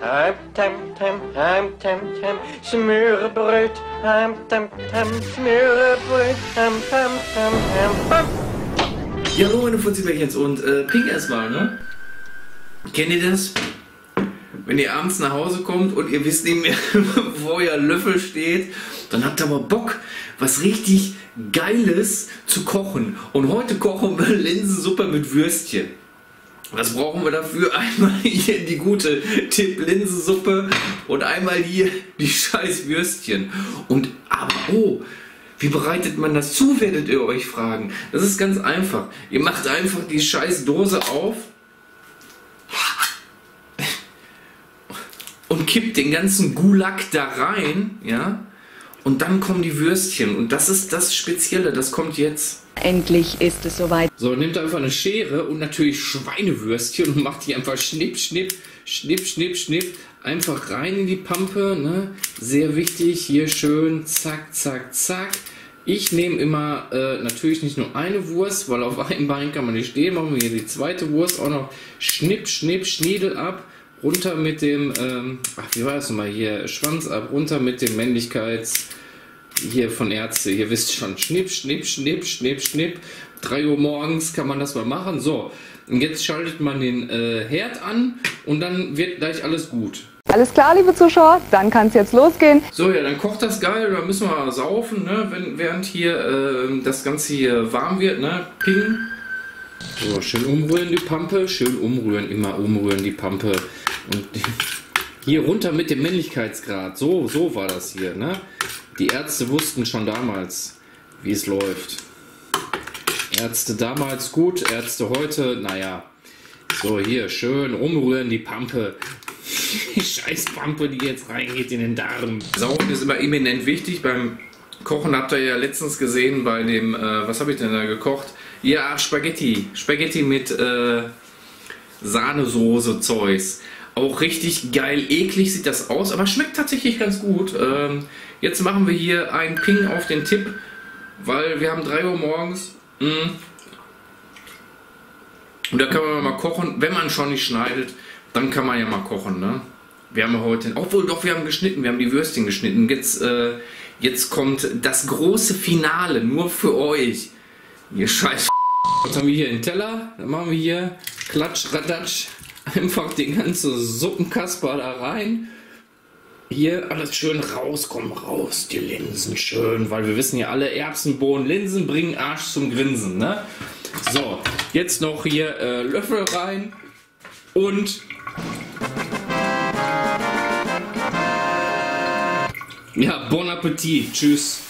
Heim, tam, tam, heim, tam, tam, Smørrebrød, heim, tam, tam, Smørrebrød, heim, tam, tam, heim, tam. Ja, hallo meine Fuzzibärchens und äh, Ping erstmal, ne? Kennt ihr das? Wenn ihr abends nach Hause kommt und ihr wisst nicht mehr, wo euer Löffel steht, dann habt ihr aber Bock, was richtig Geiles zu kochen. Und heute kochen wir Linsensuppe mit Würstchen. Was brauchen wir dafür? Einmal hier die gute Tipp-Linsensuppe und einmal hier die scheiß Würstchen. Und aber oh, wie bereitet man das zu, werdet ihr euch fragen. Das ist ganz einfach. Ihr macht einfach die scheiß Dose auf und kippt den ganzen Gulag da rein, ja, und dann kommen die Würstchen. Und das ist das Spezielle, das kommt jetzt. Endlich ist es soweit. So, nehmt einfach eine Schere und natürlich Schweinewürstchen und macht die einfach schnipp, schnipp, schnipp, schnipp, schnipp. Einfach rein in die Pampe, ne? Sehr wichtig, hier schön, zack, zack, zack. Ich nehme immer äh, natürlich nicht nur eine Wurst, weil auf einem Bein kann man nicht stehen. Machen wir hier die zweite Wurst auch noch schnipp, schnipp, Schniedel ab. Runter mit dem, ähm, ach, wie war das nochmal hier? Schwanz ab, runter mit dem Männlichkeits, hier von Ärzte. Ihr wisst schon, schnipp, schnipp, schnipp, schnipp, schnipp. 3 Uhr morgens kann man das mal machen. So, und jetzt schaltet man den äh, Herd an und dann wird gleich alles gut. Alles klar, liebe Zuschauer, dann kann es jetzt losgehen. So, ja, dann kocht das geil, dann müssen wir saufen, ne? Wenn, während hier äh, das Ganze hier warm wird, ne? Ping. So, schön umrühren die Pampe, schön umrühren, immer umrühren die Pampe. Und hier runter mit dem Männlichkeitsgrad. So, so war das hier, ne? Die Ärzte wussten schon damals, wie es läuft. Ärzte damals gut, Ärzte heute, naja. So, hier, schön umrühren die Pampe. Die Scheißpampe, die jetzt reingeht in den Darm. Saufen ist immer eminent wichtig. Beim Kochen habt ihr ja letztens gesehen bei dem, äh, was habe ich denn da gekocht? Ja, Spaghetti. Spaghetti mit äh, Sahnesoße Zeus. Auch richtig geil, eklig sieht das aus, aber schmeckt tatsächlich ganz gut. Ähm, jetzt machen wir hier einen Ping auf den Tipp, weil wir haben 3 Uhr morgens. Mm. Und da kann man mal kochen, wenn man schon nicht schneidet, dann kann man ja mal kochen. Ne? Wir haben heute, obwohl doch, wir haben geschnitten, wir haben die Würstchen geschnitten. Jetzt, äh, jetzt kommt das große Finale, nur für euch. Ihr Scheiß. Jetzt haben wir hier einen Teller, dann machen wir hier Klatsch, Radatsch, einfach den ganzen Suppenkasper da rein. Hier alles schön raus, komm raus, die Linsen schön, weil wir wissen ja alle, Erbsen, Bohnen, Linsen bringen Arsch zum Grinsen, ne? So, jetzt noch hier äh, Löffel rein und ja, bon Appetit, tschüss.